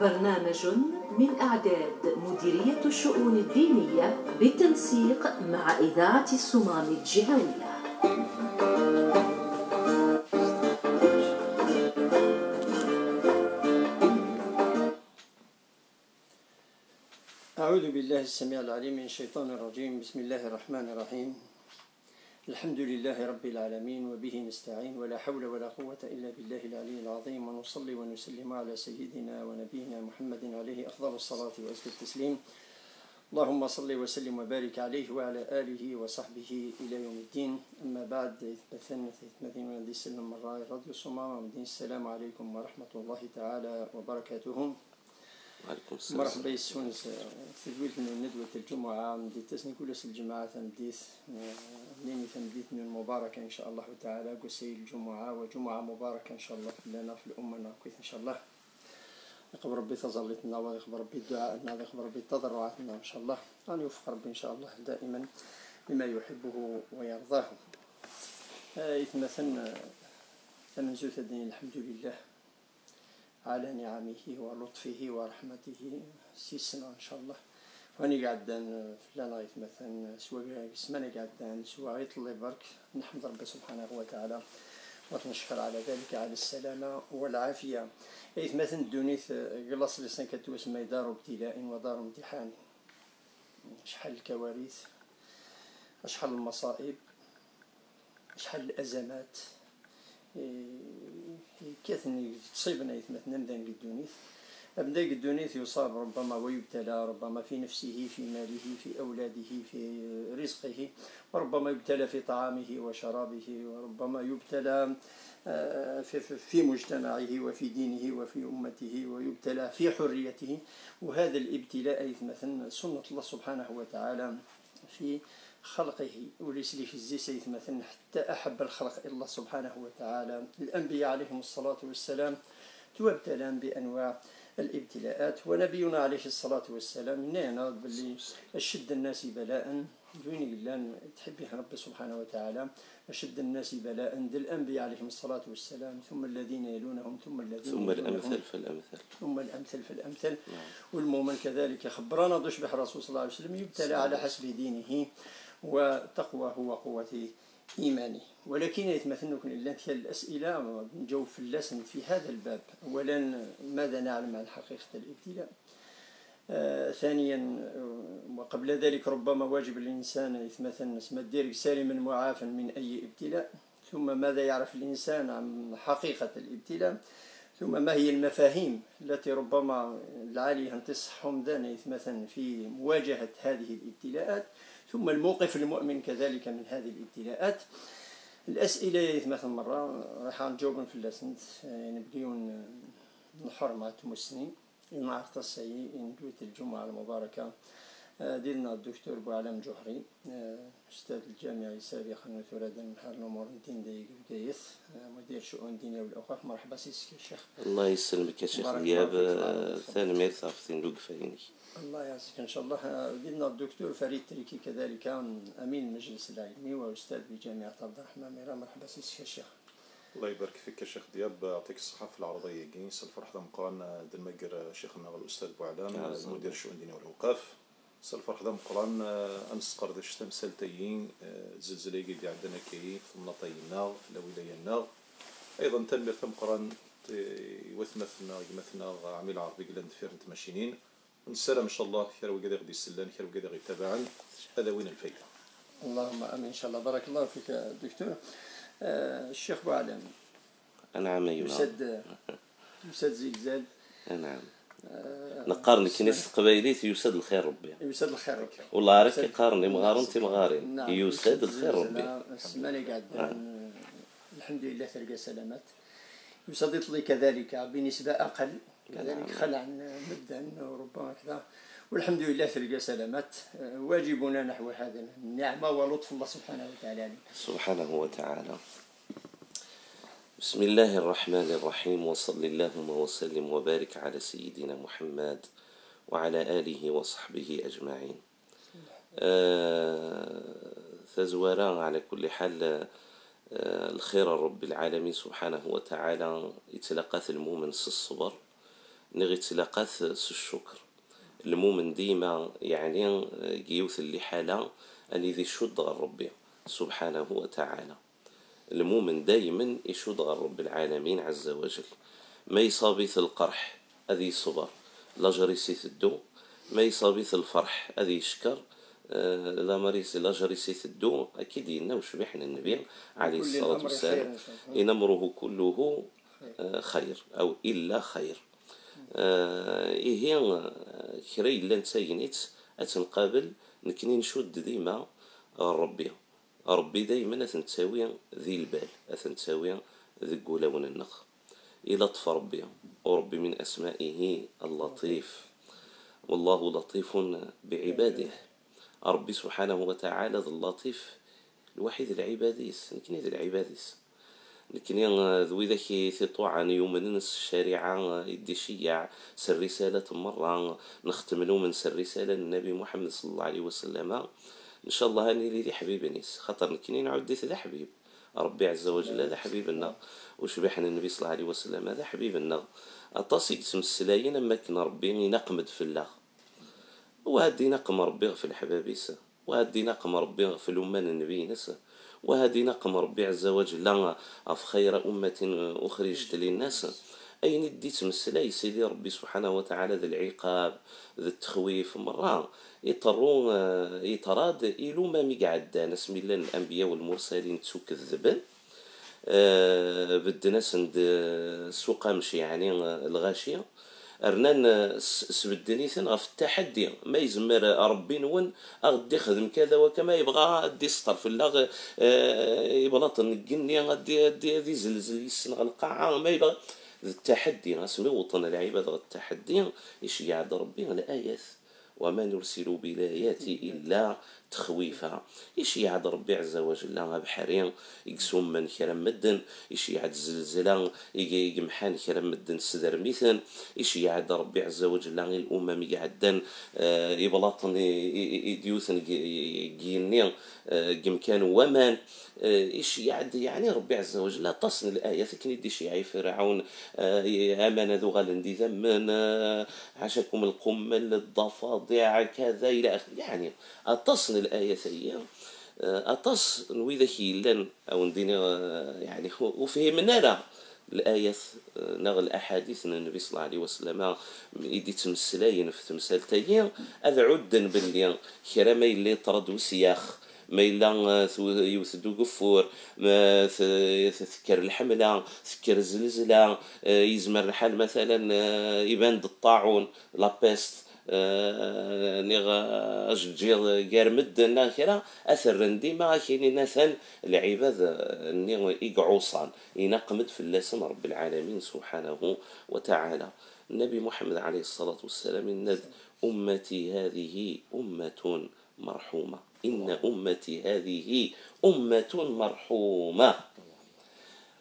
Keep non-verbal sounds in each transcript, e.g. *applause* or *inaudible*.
برنامج من إعداد مديرية الشؤون الدينية بالتنسيق مع إذاعة الصمام الجهوية. أعوذ بالله السميع العليم من الشيطان الرجيم. بسم الله الرحمن الرحيم. الحمد لله رب العالمين وبه نستعين ولا حول ولا قوة إلا بالله العلي العظيم ونصلي ونسلم على سيدنا ونبينا محمد عليه أفضل الصلاة وأزكى التسليم. اللهم صل وسلم وبارك عليه وعلى آله وصحبه إلى يوم الدين. أما بعد مثلا مدينة ندي سلم مرة راديو صمام مدين السلام عليكم ورحمة الله تعالى وبركاته. وعليكم السلام. مرحبا تدويت من ندوة الجمعة مديت تسني كل الجماعة تمديت نيني تمديت من المباركة إن شاء الله تعالى قسي الجمعة وجمعة مباركة إن شاء الله لنا في الأمة ناكويت إن شاء الله. يقبل ربي تظلتنا ويقبل ربي دعاءنا ويقبل ربي تضرعاتنا إن شاء الله. أن يوفق ربي إن شاء الله دائما بما يحبه ويرضاه. يتمثلنا ثمن زوث الدين الحمد لله على نعمه ولطفه ورحمته. سيسنا إن شاء الله. وأنا قاعد فلان مثلا سواء اسمنا قاعد سواء يطلب برك. نحمد ربي سبحانه وتعالى ونشكر على ذلك على السلامة والعافية. إذ مثلا دونيت قلاص لسان كتو اسمه دار ابتلاء ودار امتحان. شحال الكوارث؟ شحال المصائب؟ شحال الأزمات؟ كثني تصيبنا مثلا مدان قدونيث أبدا قدونيث يصاب ربما ويبتلى ربما في نفسه في ماله في أولاده في رزقه وربما يبتلى في طعامه وشرابه وربما يبتلى في مجتمعه وفي دينه وفي أمته ويبتلى في حريته. وهذا الابتلاء مثلا سنة الله سبحانه وتعالى في خلقه وليس لي في الزي مثلا حتى أحب الخلق الله سبحانه وتعالى. الأنبياء عليهم الصلاة والسلام تبتلى بأنواع الابتلاءات. ونبينا عليه الصلاة والسلام نانا باللي أشد الناس بلاء. وين قلنا تحبيه رب سبحانه وتعالى أشد الناس بلاء. ذي الأنبياء عليهم الصلاة والسلام ثم الذين يلونهم ثم الذين ثم الأمثل فالأمثل ثم الأمثل فالأمثل نعم. والمؤمن كذلك. خبرنا ضشبح الرسول صلى الله عليه وسلم يبتلى على حسب دينه وتقواه وقوة إيمانه. ولكن يتمثل لنا الأسئلة نجاوب في اللسن في هذا الباب أولا ماذا نعلم عن حقيقة الابتلاء؟ آه ثانيا وقبل ذلك ربما واجب الإنسان مثلا اسم الدير سالما معافا من أي ابتلاء ثم ماذا يعرف الإنسان عن حقيقة الابتلاء؟ ثم ما هي المفاهيم التي ربما العالية أن تصح مثلا في مواجهة هذه الابتلاءات؟ ثم الموقف المؤمن كذلك من هذه الابتلاءات. الأسئلة مثلا مرة راح نجاوب في اللسنت يعني نبديو نحر مع تمسني مع التصعي ندوة الجمعة المباركة. ديرنا الدكتور بوعلم جوهري أستاذ الجامعي سابقا وثلاثا من حال الأمور الدين دايق بقايث مدير شؤون الدينية والأوقاف مرحبا سيسك يا شيخ. الله يسلمك يا شيخ. دياب ثاني ميرث عفتين لوقفيني الله يعزك إن شاء الله. ديرنا الدكتور فريد تريكي كذلك أمين المجلس العلمي وأستاذ بجامعة عبد الرحمن ميرا. مرحبا سيسك يا شيخ. الله يبارك فيك يا شيخ دياب. يعطيك الصحة في العرضية كينيس الفرح مقران دنمقر شيخنا الأستاذ بوعلام مدير الشؤون الدينية والأوقاف الفرح ذا مقران أنسقر ذا شتم سلتين زلزلة قد عندنا كي في مناطق النار في الولاية النار. أيضا تنمير ثم قرآن يوثمثنا يمثنا عميل عربي قلند فيرنت ماشينين ونسلم إن شاء الله خير وقدر غدي السلان خير وقدر غدي تبعا هذا وين الفايدة؟ اللهم آمين إن شاء الله. بارك الله فيك دكتور. آه الشيخ أبو علم. نعم أيوه يسد يسد زلزال. نعم آه نقارن كنيسة قبايليت يسد الخير ربي. يسد الخير ربي. والله عارف يقارن مغارن انت مغارن نعم. يسد الخير ربي. اسماني قاعد. نعم. الحمد لله تلقى سلامات. يسد لي كذلك بنسبة أقل. كذلك خلع مبدا وربما كذا. والحمد لله تلقى سلامات. واجبنا نحو هذا النعمة ولطف الله سبحانه وتعالى سبحانه وتعالى. بسم الله الرحمن الرحيم وصل اللهم وسلم وبارك على سيدنا محمد وعلى آله وصحبه أجمعين. آه، تزورا على كل حال آه، الخير رب العالمين سبحانه وتعالى. يتلاقاث المؤمن الصبر نغي يتلاقاث الشكر. المؤمن ديما يعني يوث اللي حالة أن ذي شد ربي سبحانه وتعالى. المؤمن دايما يشد رب العالمين عز وجل. ما يصابيث القرح هذه صبر. لا جريسيث الدو. ما يصابيث الفرح هذه يشكر آه، لا مريسي لا جريسيث الدو. أكيد ينا وشبح النبي عليه الصلاة والسلام. إن أمره كله آه، خير أو إلا خير. إيه كري إلا نتاينيت أتنقابل نكني نشد ديما ربي. ربي دايما أثنتاوي ذي البال أثنتاوي ذي قولون النخ. إلى طف ربي وربي من أسمائه اللطيف. والله لطيف بعباده. ربي سبحانه وتعالى ذو اللطيف الوحيد العباديس. يمكن ذي العباديس. لكن ذوي ذاك ثيطوع عن يوم نس الشريعة يدي شيع سر رسالة مرة. نختم له من سر رسالة النبي محمد صلى الله عليه وسلم. إن شاء الله هاني لي حبيب نيس خاطر نكني نعود ذا حبيب. ربي عز وجل هذا حبيبنا وشبحنا النبي صلى الله عليه وسلم؟ هذا حبيبنا أطاسي اسم السلاين أما كنا ربي ينقمد في الله. وهدي نقم ربي في الحبابيس وهدي نقم ربي في الأمان النبي نسا. وهدي نقم ربي عز وجل في خير أمة أخرجت للناس. أين اديت مسلاي سيدي ربي سبحانه وتعالى ذا العقاب ذا التخويف مرة يطرون يتراد إلو ما مقعد ناس ملان الأنبياء والمرسلين تكذبن أه بدنا سند سوق مشي يعني الغاشية. رنان سبدنيثن غف التحدي. ما يزمر ربي نون أغدي خدم كذا وكما يبغى أدي سطر في الله يبلاط نقني غدي أدي أدي زلزل يسنغ القاعة. ما يبغى التحدي اسمي وطن العباد التحدي يشيع ربي الآيات وما نرسل بالآيات إلا تخويفا إيش يعد ربي عز وجل بحرين يقسم من كرم مدن إيش يعد زلزلة يقمحان كرم مدن سدر ميثن. إيش يعد ربي عز وجل الأمم يعدن آه، يبلاطن يديوثن جيني آه، قم كانوا ومان. آه، إيش يعد يعني ربي عز وجل تصن الآية ثكن يدي شيعي فرعون. آمن ذو غلندي ذمن عشاكم القمل الضفادع كذا إلى آخره. يعني تصن الآية ثيا أتص نوي ذكي لن أو ندينا يعني وفهمنا لا الآية نغ الأحاديث النبي صلى الله عليه وسلم يدي تمثلاين في تمثال تيين أذ عدن باللي كرامي اللي طرد وسياخ ما إلا يوثدو قفور ما تذكر الحملة تذكر الزلزلة يزمر الحال مثلا يبان الطاعون لابيست نيغ أجير غير مدن كرا أثر ديما كاينين مثلا العباد نيغ إقعوصان. ينقمد في اللسان رب العالمين سبحانه وتعالى. النبي محمد عليه الصلاة والسلام الند أمتي هذه أمة مرحومة. إن أمتي هذه أمة مرحومة.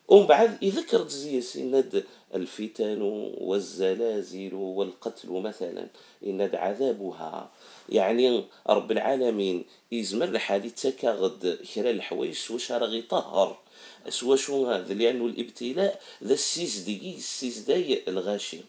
ومن بعد يذكر زي سند الفتن والزلازل والقتل مثلا. إن عذابها يعني رب العالمين يزمر الحالي تكاغد خلال الحوايج واش راه يطهر سوا شو هذا؟ لأنه الإبتلاء ذا السيس داي الغاشي.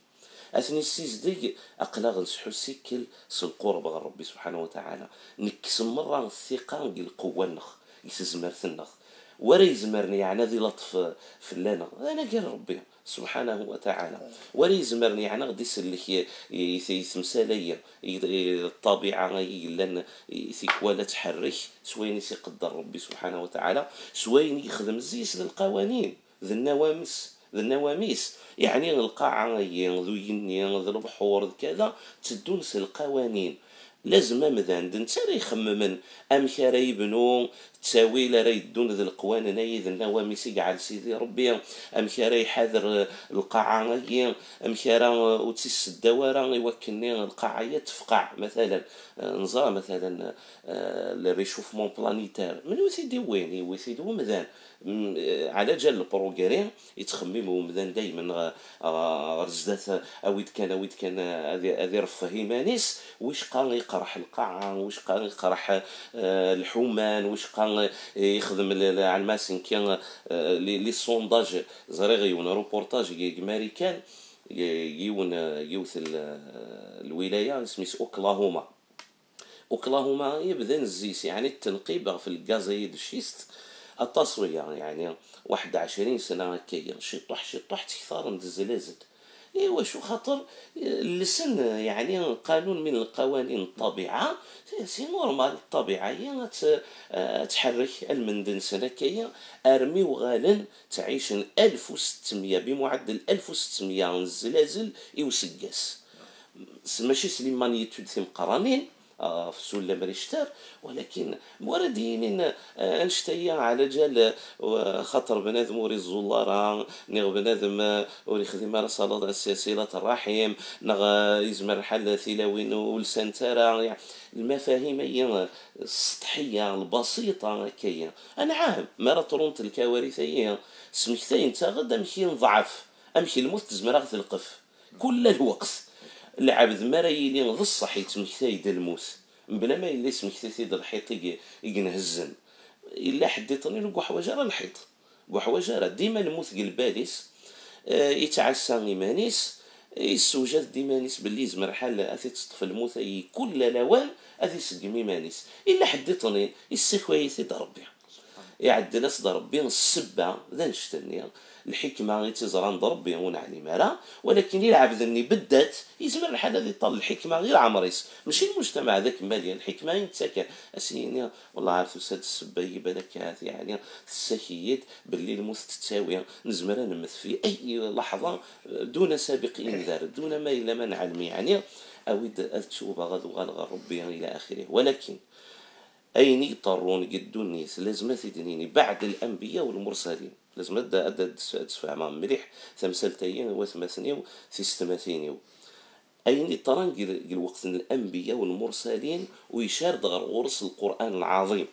أثني السيس دي أقلا غنسحو السكل سنقرب ربي سبحانه وتعالى. نكس مرة الثقة القوة النخ يسزمر النخ. ورا يزمرني يعني ذي لطف فلانا. أنا قال ربي سبحانه وتعالى. ورا يزمرني يعني غادي يسلك يتمثاليا الطبيعة لأن ولا تحرك. سوين يقدر ربي سبحانه وتعالى. سوين يخدم زيس للقوانين ذي النوامس ذي النواميس. يعني القاعة ذو يني ذو البحور كذا تدونس القوانين. لازم مذان راه يخممن ام راه يبنو. تساوي راه يدون ذي القوان نايذ النوامي سيقعد سيدي ربي. أم راه يحذر القاعة أم راه وتسيس الدوارة يوكلني القاعة تفقع مثلا نزار مثلا الريشوفمون بلانيتير. من وسيدي وين وسيدي ومذان؟ على جال البروغري يتخمم مذان دايما رزدات أويد كان أويد كان هذه رفه مانيس واش قال يقرح القاعة؟ واش قال يقرح الحومان؟ واش قال ولا يخدم على الماسين كان لي سونداج زريغ يون روبورتاج امريكان يون يوث الولاية سميت أوكلاهوما. أوكلاهوما يبدأ نزيس يعني التنقيب في الغازايد الشيست التصوير يعني واحد عشرين سنة هكايا شي طح شي طح تكثار من الزلازل ايوا شو خاطر اللسن يعني قانون من القوانين الطبيعة سي نورمال الطبيعة هي تحرك المندن سنة كيا أرمي وغالا تعيش 1600 بمعدل 1600 من الزلازل يوسقاس ماشي سليمان يتود ثم قرانين آه، في سلم ريشتر ولكن موردين انشتيا على جال خاطر بنادم وري الزلارة نغ بنادم وري خدمة صلاة صلة الرحم نغ يزمر حل ثلاوين ولسان ترى يعني المفاهيم هي السطحية البسيطة كي أنا عام مرة طرونت الكوارث هي سمكتين تغد أمشي نضعف. أمشي الموت تزمر القف كل الوقت. العبد مرا يلي ض الصح يتمكتاي د الموس بلا ما يلي سمكتاي د الحيط ينهزن إلا حديتني نقو حواجه راه الحيط. قو حواجه راه ديما الموت قلباليس آه يتعسى إيمانيس يسوجد ديمانيس باللي زمر حال اثي تطفى الموت كل لوان اثي سقم إيمانيس إلا حديتني يثي ربي. يعدل أصدر ربي السبة ذا نشتني الحكمة تزرى عند ربي ونعني مالا ولكن يلعب ذني بدات يزمر الحال هذه طال الحكمة غير عمريس. ماشي المجتمع ذاك ماليا الحكمة ينتسكى اسيني والله عارف ساد السبة يبالك يعني السكيت باللي الموت تتساوي نزمر نمث في أي لحظة دون سابق إنذار دون ما إلا ما نعلم يعني أود أتوبة غدو غلغ ربي إلى آخره. ولكن أين يضطرون قدوني لازم تدنيني بعد الأنبياء والمرسلين. لازم أدى أدى تفهم مليح. ثمثلتين وثمثنيو سيستماتينيو أين يضطرون قل وقت الأنبياء والمرسلين ويشار دغر غرس القرآن العظيم.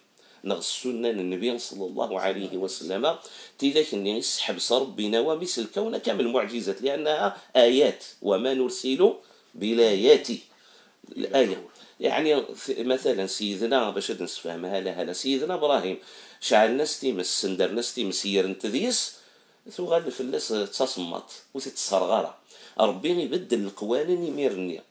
نغ السنة النبي صلى الله عليه وسلم. تيذاك أن يسحب ربي نواميس الكون كامل معجزات لأنها آيات. وما نرسل بلايات الآية يعني مثلا سيدنا باش نسفهمها لها سيدنا إبراهيم شعل ناس تيمس سندر ناس تيمس يرن تذيس ثغال فلاس تصمت وتتصرغرة ربي يبدل القوانين يميرني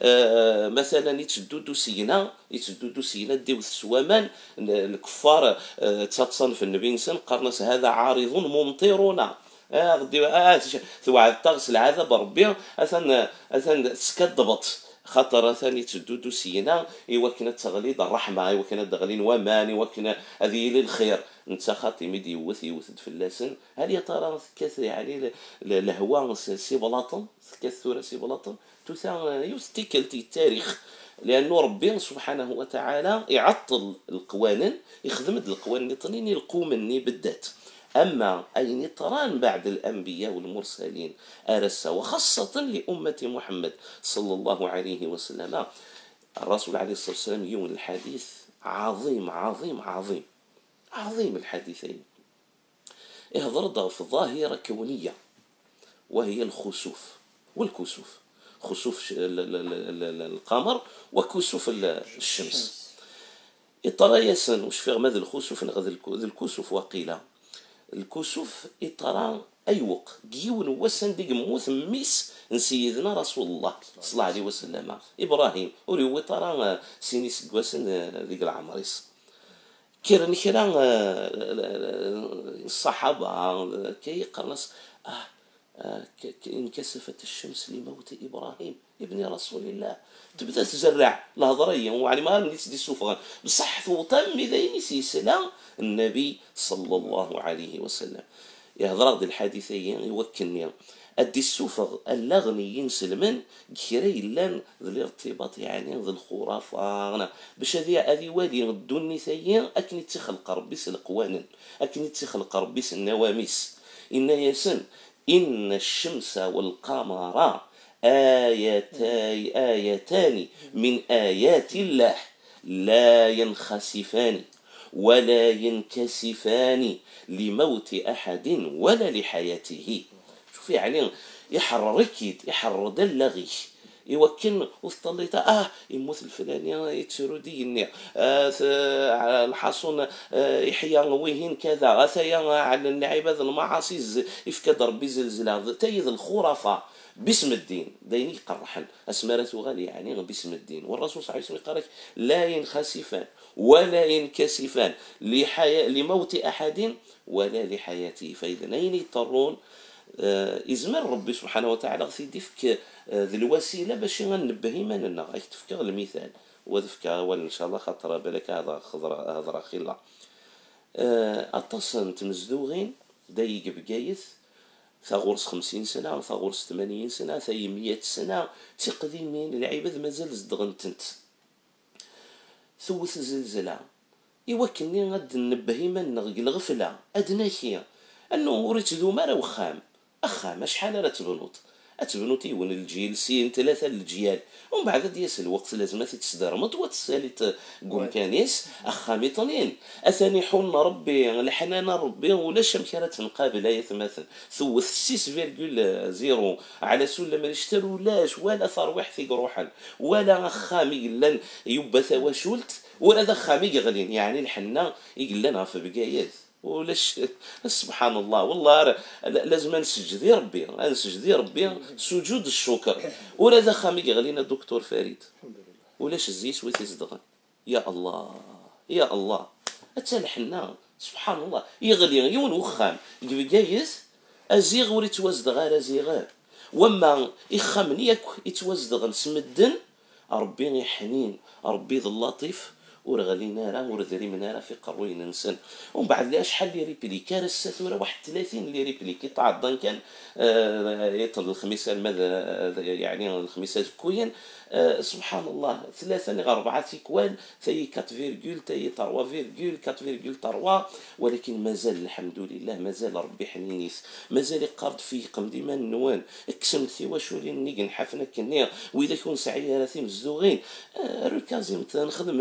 آه مثلا يتشدودو سينا يتشدودو سينا ديو السوامان الكفار آه تصنف النبي نسان قرنس هذا عارض ممطرنا آه غدي آه ثوعد تغسل هذا بربي اثن اثن تسكدبط خاطر ثاني تدودو سينا. إوا كنا تغليد الرحمة إوا كنا تغلين ومان إوا كنا هذه للخير. انت خاطي ميدي يوث يوث فلاسن هل يا ترى كثر يعني الهوا سي بلاطن؟ كثر سي بلاطن؟ توثا يوث التاريخ. لأنه ربي سبحانه وتعالى يعطل القوانين يخدم القوانين يطنيني القوم بالذات أما أين تران بعد الأنبياء والمرسلين أرس وخاصة لأمة محمد صلى الله عليه وسلم. الرسول عليه الصلاة والسلام يوم الحديث عظيم عظيم عظيم عظيم الحديثين. اهضر في ظاهرة كونية وهي الخسوف والكسوف. خسوف القمر وكسوف الشمس. إطرا يسن وش في غمد الخسوف؟ نغذ الكسوف وقيل. الكسوف إطرا أيوق جيون وسن ديك موت ميس سيدنا رسول الله صلى الله عليه وسلم. إبراهيم وريو ترى سيني سكواسن ديك العمريس. كيرن كيرا الصحابة كي قرنس آه انكسفت الشمس لموت إبراهيم ابن رسول الله. تبدا تزرع الهضريه يعني ما نيت دي سوفغان بصح ثوطان مذين سيسلا النبي صلى الله عليه وسلم. يهضر هذه الحادثين يوكلني. أدي السوفغ اللغنيين سلمان كيري لأن الارتباط يعني ذي الخرافة. باش هذه هذه وادي الدنيا ثيين أكني تخلق ربي القوانن أكني تخلق ربي النواميس إن يسن إن الشمس والقمر آيتاي آيتان من آيات الله لا ينخسفان ولا ينكسفان لموت أحد ولا لحياته. شوف يعني يحرر ركيد يحرر دلغي يوكن وسط آه يموت الفلاني يتشرو ديني. آه الحصون آه يحيى ويهين كذا. غثيا على اللعيبة المعاصي يفكد ربي زلزلة. تيذ الخرافة. باسم الدين. دين يقرحن. أسمارة غالي يعني باسم الدين. والرسول صلى الله عليه وسلم قال لا ينخسفان ولا ينكسفان لحياة لموت أحد ولا لحياته فإذا أين يضطرون؟ آه إزمر ربي سبحانه وتعالى. سيدي فك آه ذي الوسيلة باش ننبه إيماننا. غيك تفكر المثال. وذفك وإن شاء الله خاطر بالك هذا خضر هذا رخيلا آه أتصن تمزدوغين دايق بقايث ثغورس خمسين سنة ثغورس ثمانين سنة ثاي مية سنة تقديمين العباد مازال زدغن تنت. ثوث الزلزلة يوكلني غد نبه إيمان الغفلة. أدناكي أنه وريت ذو مارا وخام. أخام شحال راه تبنوط؟ اتبنو تيون الجيل سين ثلاثة الجيال ومن بعد دياس الوقت لازم تتصدر مطوة تسالي قوم كانيس أخامي طنين أثاني حون ربي الحنان ربي ولا شمكرة تنقابل آية مثلا ثوث سيس فيرجول زيرو. على سلم الاشترو لاش ولا ثروح في روحا ولا أخامي لن يبا ثواشولت ولا ذا خامي غلين يعني الحنا يقلنا في بقايات. ولاش *laughs* سبحان الله والله لازم نسجد ربي نسجد ربي. سجود الشكر. ولا ذا خامي غلينا دكتور فريد. ولاش الزيت ويتزدغن يا الله يا الله. اتلحنا سبحان الله يغلي يون وخام. جايز؟ أزيغ ولي توزدغ على زيغ وما يخمني يتوزدغ سمدن ربي حنين ربي ذا اللطيف. ور غادي نارا ور منارا في قروي ننسن. ومن بعد لي شحال لي ريبليكا رسات ورا واحد 30 لي ريبليكي تعضن كان آه يطل الخميس الماذا يعني الخميس كوين آه سبحان الله ثلاثة غير أربعة تيكوال تاي 4 فيرجول تاي 3 فيرجول 4 فيرجول 3 ولكن مازال الحمد لله مازال ربي حنينيس مازال يقرض في قم ديما النوان. اكسم ثي واش ولي نيق نحفنا كنيا واذا كون سعي راثي مزدوغين آه ركازي نخدم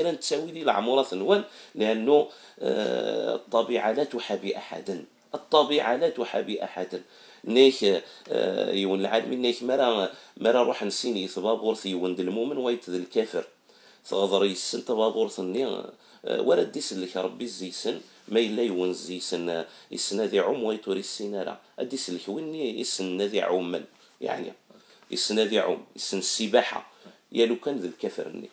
كلام تساوي لي العمورة نوان لأنه آه الطبيعة لا تحابي أحدا. الطبيعة لا تحابي أحدا. نيك آه، يون العالمين نيك مرا مرا روح نسيني ثبابورث يون المؤمن ويت الكافر. ثغضر يسن ثبابورث ني آه، ولا ديس لك ربي الزيسن ما إلا يون زيسن يسن ذي عم ويتوري السينارا أديس لك ويني يسن ذي عما يعني يسن ذي عم يسن السباحة. يا لو كان ذا الكافر ني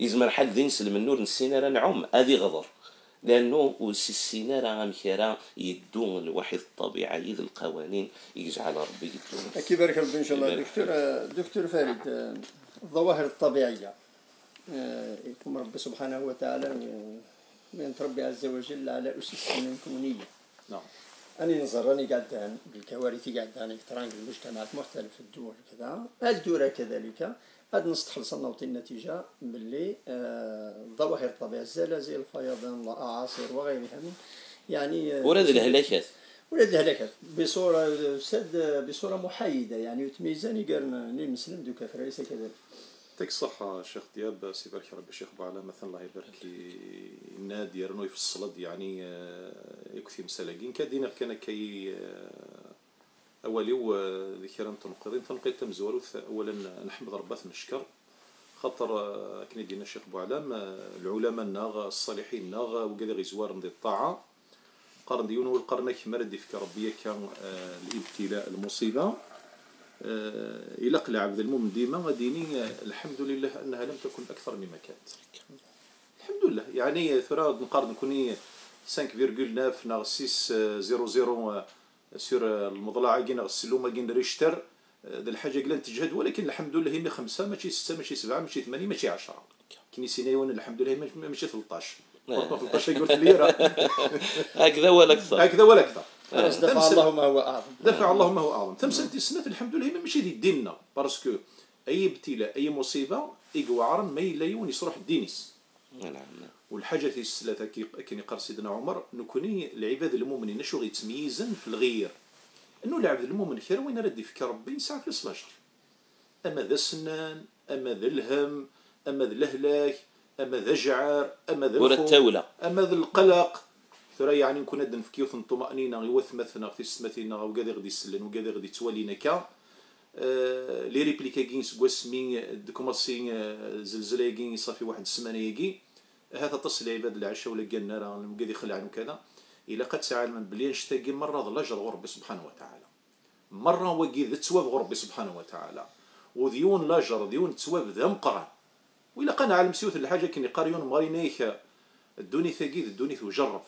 يزمر حد ذي نسلم النور نسينا نعم هذه غضر لأنه وسيسينا راه مكيرا يدون الوحي الطبيعي إذ القوانين يجعل ربي يدون كي بارك ربي إن شاء الله. دكتور دكتور فريد الظواهر الطبيعية. يكون ربي سبحانه وتعالى من ربي عز وجل على أسس كونيه نعم. أنا نظر راني قاعد بالكوارث قاعد أنا في المجتمعات مختلف الدول كذا الدولة كذلك. هاد نستخلص نوطي النتيجة باللي الظواهر آه، الطبيعية الزلازل الفيضان الأعاصير وغيرها من يعني آه، ولاد الهلاكات. ولاد الهلاكات. بصورة سد بصورة محايدة يعني وتميزاني قال مسلم دوكا فريسة كذلك يعطيك الصحة شيخ دياب. سي بارك ربي الشيخ بوعلا مثلا الله يبارك لي النادي رنوي في الصلد يعني آه، يكفي مسلاقين. كدينا كان كي أولي ذكرا تنقضين. تنقيد تمزور اولا نحمد ربي نشكر خاطر آه، كنا دينا الشيخ بوعلام آه، العلماء ناغ الصالحين ناغ وكذا غي زوار ندي الطاعة. قرن ديون والقرن كما ردي فيك ربي كان آه، الابتلاء المصيبة. إلى قلع عبد المؤمن ديما ديني الحمد لله أنها لم تكن أكثر مما كانت. الحمد لله. يعني ثرى نقارن كوني 5.9 ناغ 6.00 سير المضلعة كينا السلومة كينا ريشتر ذا الحاجة قلنا تجهد ولكن الحمد لله هي خمسة ماشي ستة ماشي سبعة ماشي ثمانية ماشي عشرة. كني سينيون الحمد لله ماشي 13 13 قلت لي *laughs* هكذا ولا أكثر هكذا ولا أكثر دفع الله ما هو أعظم. دفع الله ما هو أعظم. تمسلتي السنة الحمد لله ماشي دي ديننا باسكو أي ابتلاء أي مصيبة إيقوا عرم ما يلايون يصرح الدينيس. نعم. والحاجة الثلاثة كي قال سيدنا عمر نكوني العباد المؤمنين نشو غيتميزن في الغير. انه العبد المؤمن خير وين راه يفكر ربي يسعى في الصلاجر أما ذا السنان أما ذا الهم أما ذا الهلاك أما ذا الجعار أما ذا التولة أما ذا القلق. ثرى يعني نكون ندن في كيوث طمأنينة يوث مثنا في سمتنا وكذا غادي يسلن وكذا غادي توالينا كا. آه، لي ريبليكا كين سكواس مين دكوماسي آه، زلزلة كين صافي واحد السمانة يجي هذا تصل عباد العشاء ولا قالنا راه مقادي خلع كذا. إلا قد من بلي نشتاقي مرة ظل أجر غربي سبحانه وتعالى. مرة وقي ذا تواب غربي سبحانه وتعالى. وديون لاجر ديون تواب ذا مقران وإلا قنا على مسيوث الحاجة كني قاريون مارينيك. الدوني ثقيد الدوني وجرب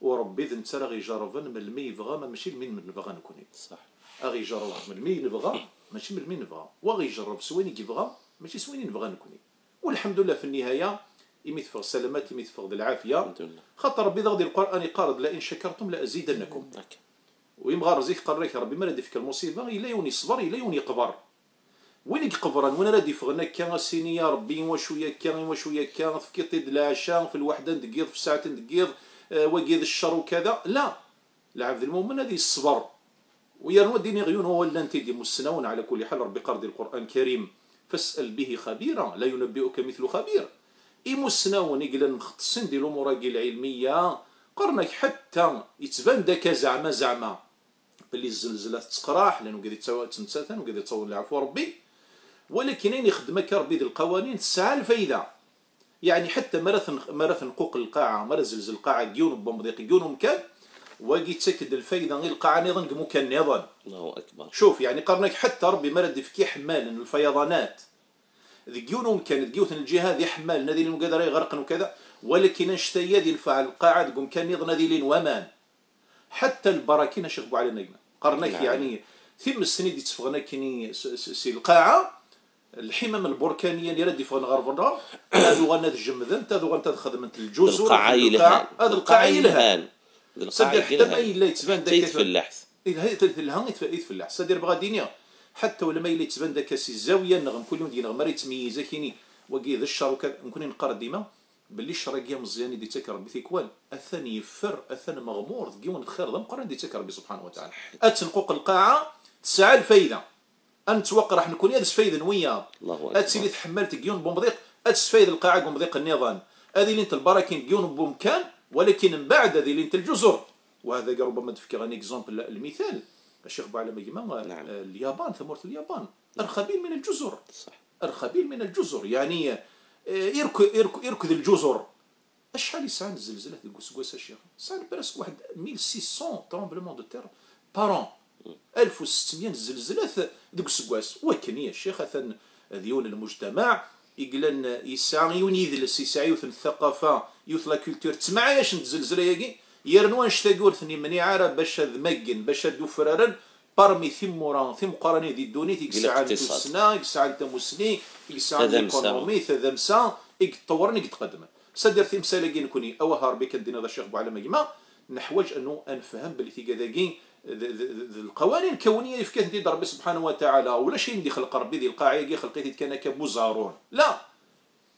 وربي ذن ترى غي جربن من المي يبغى ما ماشي من من نبغى نكوني. صح. اغي جرب من المي نبغى ماشي من المي نبغى وغي جرب سويني كيبغى ماشي سويني نبغى نكوني. والحمد لله في النهاية يميت فغ السلامات يميت فغ العافية. خاطر ربي ضغط القرآن قارض لئن شكرتم لأزيدنكم. هكا ويمغى رزيك قريك ربي ما ردي فيك المصيبة؟ إلا يوني صبر إلا يوني قبر. وين قبران وين رادي فغنا كان سيني يا ربي وشوية كان وشوية كان في كيطيد العشاء في الوحدة دقيض في ساعة دقيض آه، وقيض الشر وكذا. لا. العبد المؤمن هذه الصبر ويرنو ديني غيون هو أنت دي مسنون على كل حال. ربي قرضي القرآن الكريم. فاسأل به خبيرا لا ينبئك مثل خبير. إي مسنون يقلا مختصين دي الأمور العلمية قرنك حتى يتبان داك زعما زعما. باللي الزلزلة تقراح لأنه قد يتسوى تنساتن وقد يتصور العفو ربي. ولكن أين يخدمك ربي ذي القوانين؟ تسعى الفايدة. يعني حتى ماراثن ماراثن نقوق القاعة مرة زلزل القاعة جيون بمضيق جيون مكان واجي تسكد الفايدة غير القاعة نظام كمو كان نظام الله أكبر. شوف يعني قرنك حتى ربي مرد في كي حمال الفيضانات. ذي جيونهم كانت جيوت الجهة ذي حمال نادي لين قادر يغرقن وكذا. ولكن نشتيا ذي الفعل القاعة قم كان يض لين ومان. حتى البراكين شغبوا على نجمة قرنك نعم. يعني ثم السنة دي تفغنا كني سي القاعة. الحمم البركانية اللي ردي فغنا غرب النار هذو غنى الجمذن هذو غنى خدمة الجزر القاعة يلهان هذا القاعة يلهان صدق حتى ما يلهان إلا يتبان داك اللحث إذا هي لها يتفلح سادير بغا دينيا. حتى ولا ما يلي تبان داك سي الزاوية نغم كل يوم دي نغم راه يتميز كيني. وكي ذا الشر نكون نقرأ ديما باللي الشر كيا مزيان دي تكر ربي ثيكوال الثاني يفر الثاني مغمور كيون الخير ذا مقرن دي تكر ربي سبحانه وتعالى. اتنقوق القاعه تسعى الفايدة. نتوقع راح نكون يدس فايده أكبر. اتسيلي تحملت كيون بومضيق اتسفايد القاعة بومضيق النظام. هذه اللي انت البراكين كيون بومكان ولكن من بعد هذه اللي انت الجزر وهذا ربما تفكر أن اكزومبل المثال. الشيخ علي مجمع نعم. اليابان ثمرة اليابان. أرخبيل من الجزر. صح. أرخبيل من الجزر يعني يركض يركض يركض الجزر. شحال يسعى الزلزلة في الكوسكواس الشيخ سعى برسك واحد 1600 ترومبلمون دو تير بارون 1600 زلزلة ديك السكواس ولكن يا الشيخ أثن ديون المجتمع يقلن يسعى يون يدلس يسعى يوث الثقافة يوث لا كولتور. تسمع ياش الزلزلة ياكي؟ يرنوان شتاقول ثني مني عارف باش ذمقن باش بارمي ثم موران ثم قراني دي دوني يسعى الاقتصاد. السنا يسعى التموسني يسعى تذمسا. الايكونومي تذمسا يتطورني يتقدم سدر في مسألة كي نكوني أو هاربي كندينا هذا الشيخ بو ما نحوج أنه أنفهم باللي في كذاكي القوانين الكونية اللي فكات ربي سبحانه وتعالى ولا شيء ندي خلق ربي ذي القاعدة خلقيتي كان كبوزارون لا.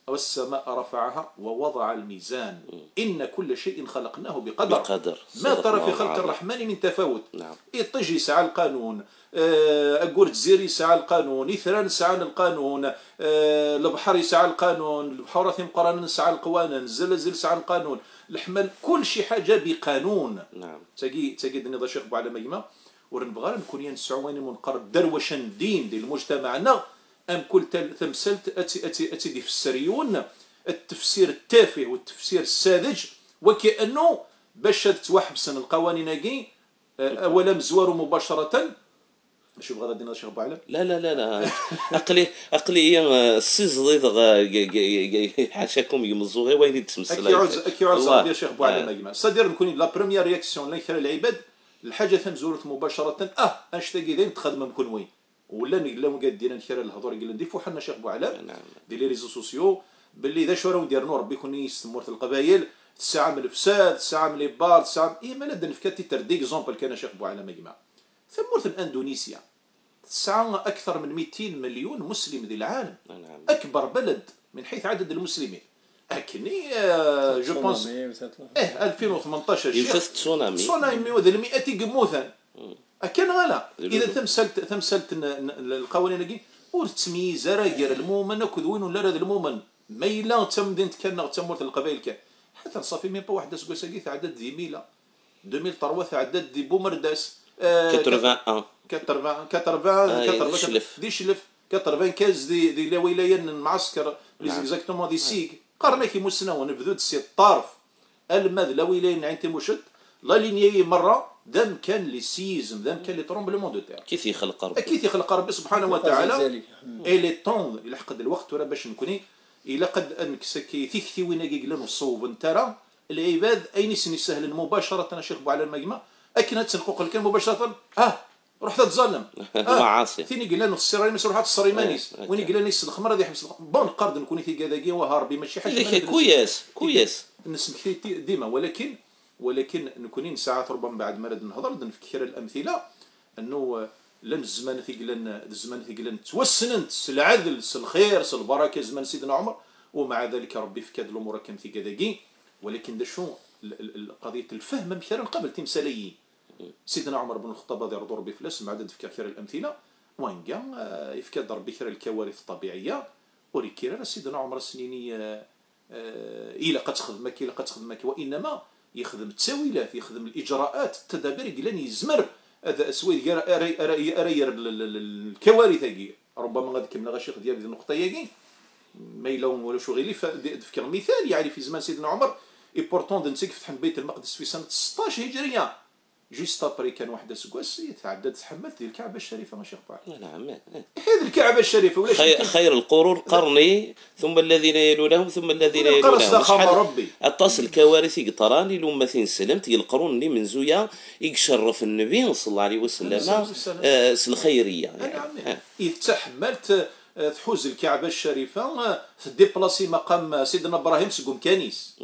والسماء رفعها ووضع الميزان. إن كل شيء خلقناه بقدر. بقدر. ما ترى في خلق. الرحمن من تفاوت؟ نعم. يطجي ساعة القانون. آه، أقول تزيري ساعة القانون. إثران ساعة القانون. آه، البحر ساعة القانون. البحر ثم قرن ساعة القوانين الزلزل ساعة القانون. الحمل كل شيء حاجة بقانون. نعم. تاقي تاقي نضا شيخ على ميما ورنبغى نكون ينسعواني منقر دروشا دين ديال مجتمعنا أم كل تمثلت اتي اتي أتي دي في السريون. التفسير التافه والتفسير الساذج وكأنه باش تتوحبسن القوانين كي اولا مزوار مباشرة. شوف دينا شيخ ابو علم. لا لا لا لا. اقلي اقلي السيز ضيض حاشاكم يمزو غير وين يتمثل أكي عز الله. ديال الشيخ بو علم مجمع صدر نكون لا بروميير رياكسيون اللي خلال العباد. الحاجة تنزورت مباشرة. آه اشتاقي ذين تخدم نكون وين. ولا نقلا قادين نخير الهضور قال نديفو حنا شيخ بو علام نعم. ديال لي ريزو سوسيو. باللي ذا شو راهو نديرنو ربي يكون يستمر القبايل تسعة من الفساد تسعة من البار تسعة إيه ما ندن فكاتي تردي اكزومبل كان شيخ بو علام مجمع ثمورة اندونيسيا تسعة أكثر من 200 مليون مسلم ذي العالم. نعم. أكبر بلد من حيث عدد المسلمين. أكني جو بونس تسونامي وتطلع. إيه 2018 الشيخ يوث تسونامي. تسونامي وذا المئة قموثا كان غلا. إذا تمثلت تمثلت القوانين كي ور تمييز راجر المؤمن أكد وين ولا راد المؤمن. ما إلا تم دين تكنا تمورت القبائل كان حتى صافي مين با واحد سكوسا كي تعدد ذي ميلا. 2003 تعدد دي بومرداس آه، 81 80 80 آه، 80 دي شلف. دي شلف. 80 كاز دي دي لا ولاية المعسكر. اكزاكتومون دي سيك قرنا كي موسنا ونبذو سي الطرف. الماذ لا ولاية نعين تيموشت لا لينيي مرة. دام كان لي سيزم دام كان لي ترومبلمون دو تير. كيف يخلق ربي أكيد يخلق ربي سبحانه وتعالى. اي لي طون إلى حقد الوقت ولا باش نكوني. إلى قد أنك سكي ثيكتي وين قلن الصوب انترا العباد أين سني سهل مباشرة أنا شيخ بو على المجمع اكن تنقوق لك مباشرة. آه رحت تظلم *laughs* معاصي. ثاني قال لنا السراني ما روحات الصريمانيس إيه، وين لنا يس الخمر هذه يحبس بون قرد نكوني في كذاكي وهاربي ماشي حاجة هذيك كويس كويس. كثير ديما ولكن ولكن نكونين ساعات ربما بعد ما نهضر نفكر الأمثلة أنه لن الزمان ثقلن الزمان ثقلن توسننت العدل الخير البركه زمان سيدنا عمر. ومع ذلك ربي فكاد الأمور كم في كذاكي ولكن شو قضية الفهم مثلا قبل تمثالي. سيدنا عمر بن الخطاب هذا يرضو ربي فلاس مع عدد فكر خير الأمثلة. وين كان آه، يفكاد ربي خير الكوارث الطبيعية. وريكيرا سيدنا عمر السنيني آه، آه، إلا قد خدمك إلا قد خدمك وإنما يخدم التساويلات يخدم الإجراءات التدابير قلان يزمر هذا أسوي أرير الكوارث هاكي ربما غادي كمل غا شيخ ديال هذه النقطة هاكي ما يلوم ولا شو غير تفكر مثال يعني في زمان سيدنا عمر. اي بورتون دنتك فتح بيت المقدس في سنة 16 هجرية جوست ابري كان واحد سكواس يتعدى تحملت ديال الكعبة الشريفة ماشي قطع نعم. هذه الكعبة الشريفة ولا خير, خير القرون قرني ثم الذين يلونهم ثم الذين يلونهم شحال ربي. اتصل الكوارث يقطراني لأمتين سلمت يلقرون لي من زويا يشرف النبي صلى الله عليه وسلم. آه، الخيرية نعم يعني. آه. إذ تحملت آه، تحوز الكعبة الشريفة آه، تديبلاسي مقام سيدنا إبراهيم سقوم كنيس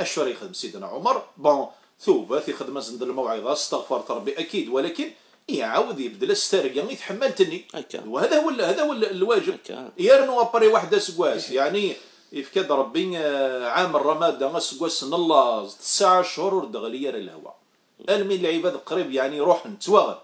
أشو راه يخدم سيدنا عمر بون ثوبة في خدمة زند الموعظة استغفرت ربي أكيد ولكن يعاود يبدل الستارقة يتحملتني هكا. وهذا هو هذا هو الواجب. يرنو أبري واحدة سكواس يعني يفكاد ربي آه، عام الرمادة سكواس الله تسعة شهور ورد غلير الهواء. المين العباد قريب يعني روح نتواغل.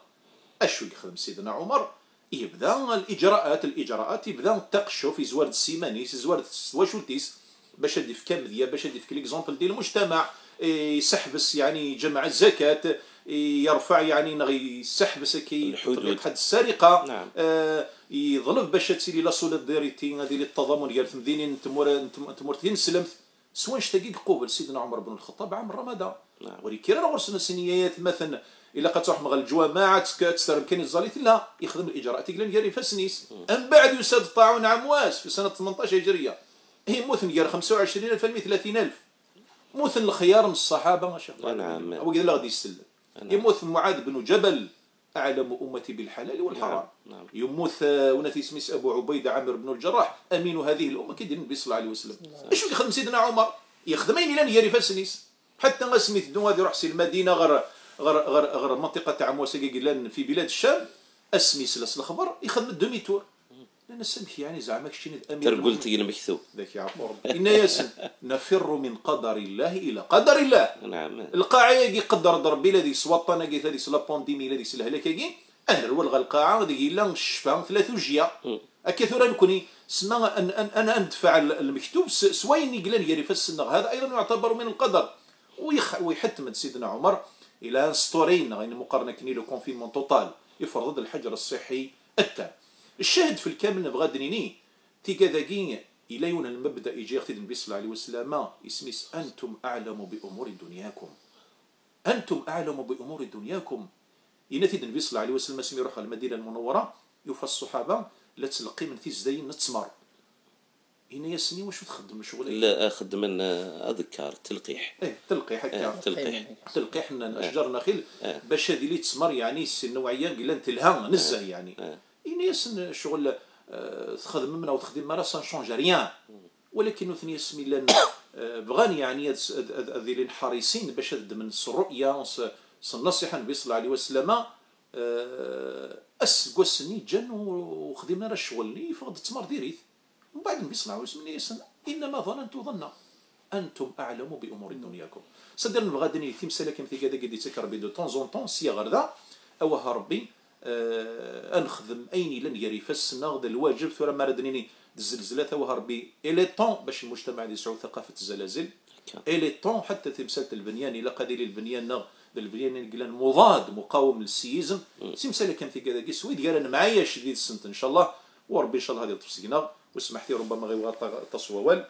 اشو يخدم سيدنا عمر يبدأ الإجراءات الإجراءات يبدأ التقشف في زوار السيمانيس زوار واشولتيس باش هدي في كامديا باش هدي في ليكزومبل ديال المجتمع. يسحبس يعني جمع الزكاة إيه، يرفع يعني نغي يسحبس كي الحدود. حد السرقة. نعم. آه، يظلف باش تسيلي لا سوليداريتي هذه التضامن ديال تمدينين تمور تمورتين سلمت سواء شتاقي قبل سيدنا عمر بن الخطاب عام رمضان. نعم. ولكن راه ورسنا سنيات مثلا إلا قد تروح مغل الجوامع تسترم كان الزاليت لا يخدم الاجراءات يقول يري فسنيس أم بعد يساد الطاعون عام واس في سنة 18 هجرية. هي موثن ديال 25000 المي 30000 موثن الخيار من الصحابة ما شاء الله. نعم. هو قال لا غادي يسلم. يموت معاذ بن جبل أعلم أمتي بالحلال والحرام. نعم، نعم. يموت آه، ونفي سميس أبو عبيدة عامر بن الجراح أمين هذه الأمة كيدير النبي صلى الله عليه وسلم. إيش يخدم سيدنا عمر؟ يخدمين لأن يري فاسنيس حتى ما سميت دون هذه روح سي المدينة غير غير غير غير منطقة تاع قلان في بلاد الشام أسمي سلس الخبر يخدم الدومي تور لأن السمح يعني زعما كشتيني أمير ترقل. تقيل مكتوب ذاك يعرفوا ربي إن ياسن نفر من قدر الله إلى قدر الله. نعم. القاعة يجي قدر ضربي الذي سوطنا قيت هذه سلا بونديمي الذي سلهلك يجي. أنا الولغ القاعه غادي لا الشفا ثلاث وجيه أكثر نكوني سما ان ان أنا ندفع المكتوب سوين يقلن يري في السنغ هذا أيضا يعتبر من القدر. ويخ ويحتمد سيدنا عمر إلى ستورين غير مقارنة كني لو كونفينمون توتال يفرض الحجر الصحي التام. الشاهد في الكامل نبغى دنيني تيكا ذاكي إلى يون المبدأ يجي يختي النبي صلى الله عليه وسلم. يسميس أنتم أعلم بأمور دنياكم. أنتم أعلم بأمور دنياكم. ينفذ النبي صلى الله عليه وسلم اسمي يروح المدينة المنورة. يوفى الصحابة. لا تلقي من في زدين نتسمر هنا ياسني واش تخدم؟ شغل لا خدم لنا اذكار تلقيح. إيه تلقي حكا آه، تلقيح. تلقي حنا أشجار النخيل. آه. باش هذه اللي تسمر يعني النوعيه قلنا تلها نزه يعني. آه. ياسن شغل آه، تخدم منا وتخدم مرة سان شونج ريان ولكن ثني اسمي لأن آه، بغاني يعني هاد- هاد- هاد- هذي اللي حريصين باش من الرؤيا النصيحة النبي صلى الله عليه وسلم آه، أس قوسني جن وخدمنا راه الشغل فقد تمر ديريت ومن بعد النبي صلى الله عليه وسلم إنما ظننت ظنا. أنتم أعلم بأمور دنياكم. صدر نبغى دني مساله كم في كذا قد تكربي دو طون زون طون سي غردا. أوها ربي. آه انخدم أيني لن يري. فسنا غدا الواجب. ثم ما ردنيني الزلزلات اوها ربي الي طون باش المجتمع اللي يسعو ثقافة الزلازل. الي طون حتى مسألة البنيان. إلى قليل البنيان نغ بالبليان قلنا مضاد مقاوم للسيزم سي مسألة كان في كذا سويد قال أنا معايا شديد السنت إن شاء الله. وربي إن شاء الله هذه تفسقنا وسمحتي ربما غير تصوى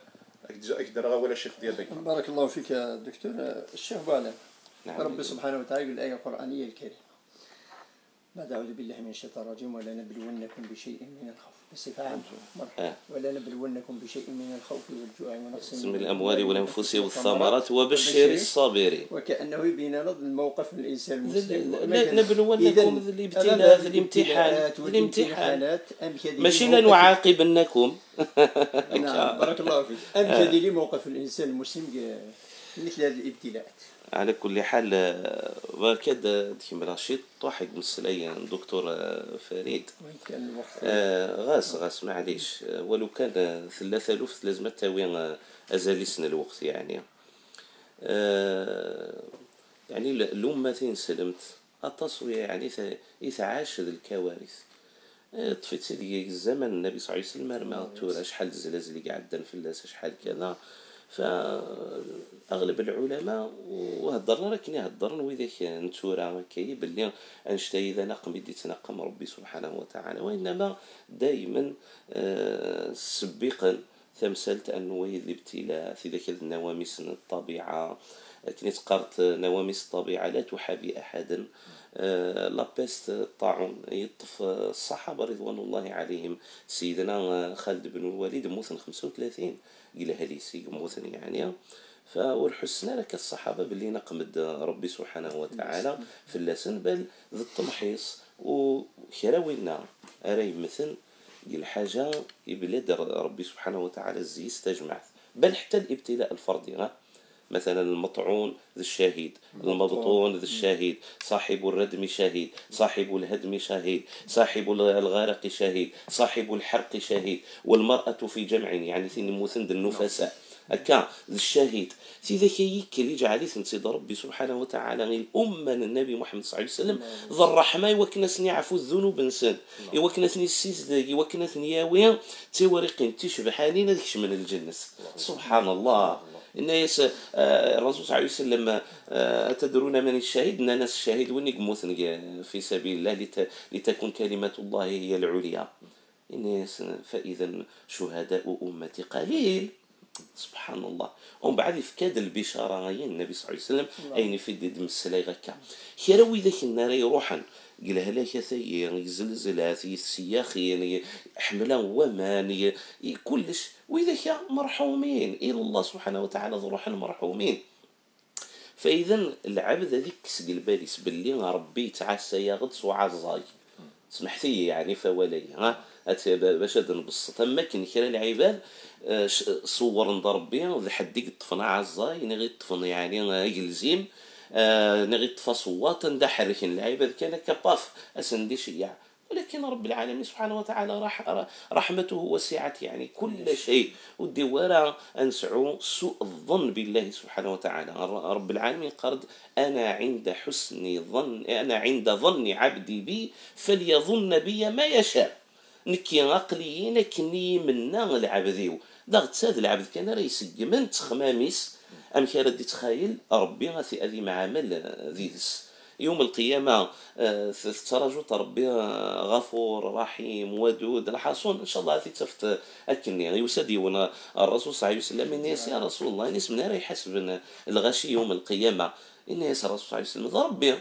أكدر ولا شيخ ديال بارك الله فيك يا دكتور. الشيخ بوعلم نعم. ربي سبحانه وتعالى يقول الآية القرآنية الكريمة. بعد أعوذ بالله من الشيطان الرجيم ولا نبلونكم بشيء من الخوف. بصفة عامة آه. ولا نبلونكم بشيء من الخوف والجوع ونقص من الأموال والأنفس والثمرات وبشر الصابرين. وكأنه يبين الموقف من الإنسان المسلم. نبلونكم الابتلاء الامتحان الامتحانات ماشي لا نعاقبنكم. *laughs* نعم بارك الله فيك. أم آه. كذلك موقف الإنسان المسلم مثل هذه الابتلاءات. على كل حال وكاد كيما رشيد طاحق من السلاية دكتور فريد. آه، غاس غاس معليش. ولو كان ثلاثة لوف لازم تاوي أزالي سن الوقت يعني. آه، يعني الأمة سلمت. التصوية يعني يتعاش ذي الكوارث. آه، طفيت سيدي الزمن النبي صلى الله عليه وسلم ما تورا شحال الزلازل اللي قاعد في الناس شحال كذا. فأغلب العلماء وهضرنا لكن يهضرن وذاك نتورا كي باللي انشتا إذا نقم يدي تنقم ربي سبحانه وتعالى وإنما دائما آه، سبقا تمثلت انه الابتلاء في ذاك النواميس الطبيعة كنت تقرت نواميس الطبيعة لا تحابي احدا. لابيست الطاعون يطف الصحابة رضوان الله عليهم. سيدنا خالد بن الوليد موثن 35 قيلها لي سي موثن يعني. فالحسنى لك الصحابة باللي نقمد ربي سبحانه وتعالى في اللسن بل ذي التمحيص وكراوينا أراي مثل الحاجة يبلاد ربي سبحانه وتعالى الزي استجمعت بل حتى الابتلاء الفردي مثلا المطعون ذي الشهيد المبطون ذي الشهيد صاحب الردم شهيد صاحب الهدم شهيد صاحب الغارق شهيد صاحب الحرق شهيد والمرأة في جمع يعني ثين موثند النفساء هكا الشهيد سي ذاك يكل يجعل سنتي ربي سبحانه وتعالى الأمة النبي محمد صلى الله عليه وسلم ذا الرحمة يوكنسني عفو الذنوب نسان يوكنسني السيس داك يوكنسني ياوي تيوريقين تشبه حالين ذاك من الجنة سبحان الله. الناس آه، الرسول صلى الله عليه وسلم آه، أتدرون من الشهيد؟ إن ناس الشهيد ونك موثن في سبيل الله لتكون كلمة الله هي العليا. الناس فإذا شهداء أمتي قليل. سبحان الله. ومن بعد يفكاد البشارة النبي صلى الله عليه وسلم أين في دي مسلاي غكا كيرا ذاك النار يروحا قالها لك ثي زلزلات السياخ يعني حملة ومان كلش. وإذا مرحومين إلى الله سبحانه وتعالى ذروحا مرحومين فإذا العبد هذيك كسق الباليس باللي ربي تعسى يغطس وعزاي. سمحتي يعني فولي ها؟ باش نبسط اما كاين كرا العباد آه، صور نضرب بها لحد طفنا عزاي نغي طفنا يعني يلزم آه نغي طفا صوات ندحرك العباد كان كباف. أسندي شيع. ولكن رب العالمين سبحانه وتعالى رح رحمته وسعت يعني كل شيء. ودي أنسعوا سوء الظن بالله سبحانه وتعالى. رب العالمين قال أنا عند حسن ظن أنا عند ظن عبدي بي فليظن بي ما يشاء. نكي عقلي نكني منا العبديو ضغط ساد العبد كان راه يسقمن تخماميس. ام كان ردي تخايل ربي غاسي أذي معامل ذيس. يوم القيامة آه، ترجو ربي غفور رحيم ودود الحصون. إن شاء الله في تفت أكني يسدي وأنا الرسول صلى الله عليه وسلم الناس يا رسول الله من راح يحسب الغشي يوم القيامة. الناس الرسول صلى الله عليه وسلم ربي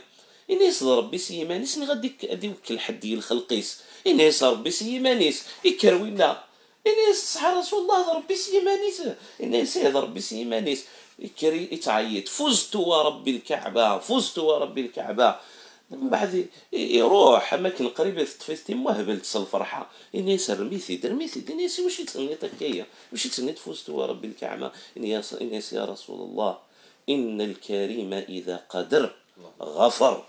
الناس ربي سيمانيس غاديك اديك الحد الخلقيس الناس ربي سيمانيس يكروينا. الناس صح رسول الله ربي سيمانيس الناس ربي سيمانيس كري يتعيط. فزت ورب الكعبة فزت ورب الكعبة. من بعد يروح أماكن قريبة تفيستي موهبل تصل الفرحه إني رميتي درميتي إني واش تسنيت هكايا. واش تسنيت فزت ورب الكعبة. إني يا رسول الله. إن الكريم إذا قدر. غفر.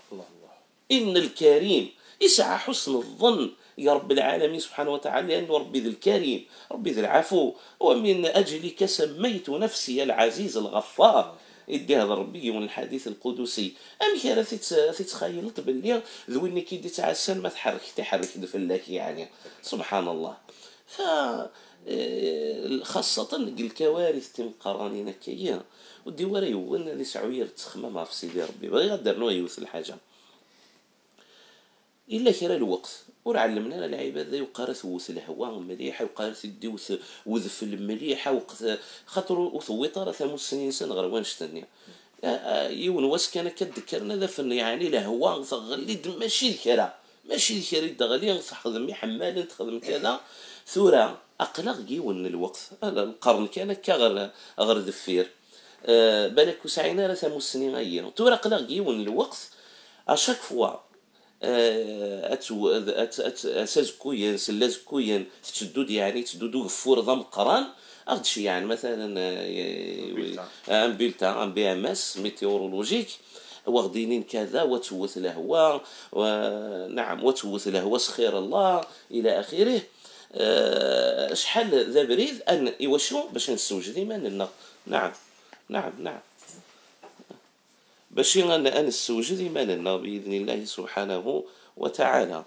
إن الكريم يسعى حسن الظن يا رب العالمين سبحانه وتعالى لأن ربي ذي الكريم ربي ذي العفو ومن أجلك سميت نفسي العزيز الغفار. يدي هذا ربي من الحديث القدسي. أم كان تتخيلت باللي ذويني كي دي تعسل ما تحرك تحرك دفلك يعني. سبحان الله. ف آه، خاصة الكوارث تم قرانين كيا ودي ورا يون اللي سعوير تخمم في سيدي ربي بغي غدر نو يوث الحاجة. إلا كرا الوقت ور علمنا العباد يقارث ثوث الهواء مليحة وقارث يدي وذف المليحة وقت خاطر وثويط راه ثمو سنين سن غير وين شتني. يون واس كان كذكرنا ذا فن يعني الهواء ثغلي ماشي الكرا ماشي الكرا دغلي تخدم حمال تخدم كذا. ثورة أقلق جيون الوقت القرن كان كغر غير دفير. بالك وسعينا راه سنين أيام تورا أقلق جيون الوقت اشاك فوا أساس كوين سلاز كوين تشدود يعني تشدود غفور ضم قران اغدشي يعني مثلا ان بيلتا ان بي ام اس ميتيورولوجيك واخدينين كذا وتوث الهواء ونعم وتوث الهواء سخير الله إلى اخره شحال ذا بريد ان ايواشو باش نستوجد ايماننا نعم نعم نعم. باش أن نستوجد إيماننا بإذن الله سبحانه وتعالى.